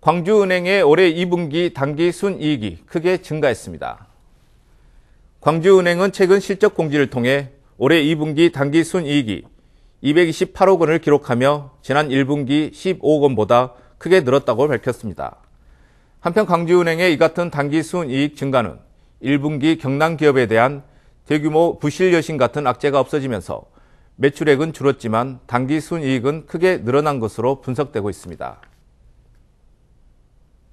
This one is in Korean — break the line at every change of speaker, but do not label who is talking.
광주은행의 올해 2분기 단기 순이익이 크게 증가했습니다. 광주은행은 최근 실적 공지를 통해 올해 2분기 단기 순이익이 228억 원을 기록하며 지난 1분기 15억 원보다 크게 늘었다고 밝혔습니다. 한편 광주은행의 이 같은 단기 순이익 증가는 1분기 경남 기업에 대한 대규모 부실 여신 같은 악재가 없어지면서 매출액은 줄었지만 단기 순이익은 크게 늘어난 것으로 분석되고 있습니다.